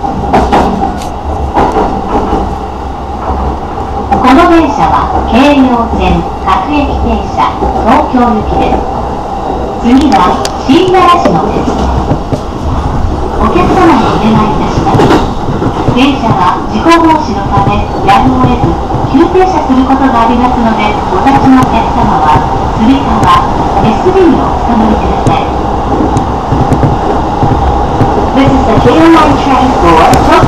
この電車は京葉線各駅停車東京行きです次は新習志野ですお客様にお願いいたします。電車は事故防止のためやむを得ず急停車す。ることがありますのでお立ちのお客様は釣り革 SB をお務めください This is the của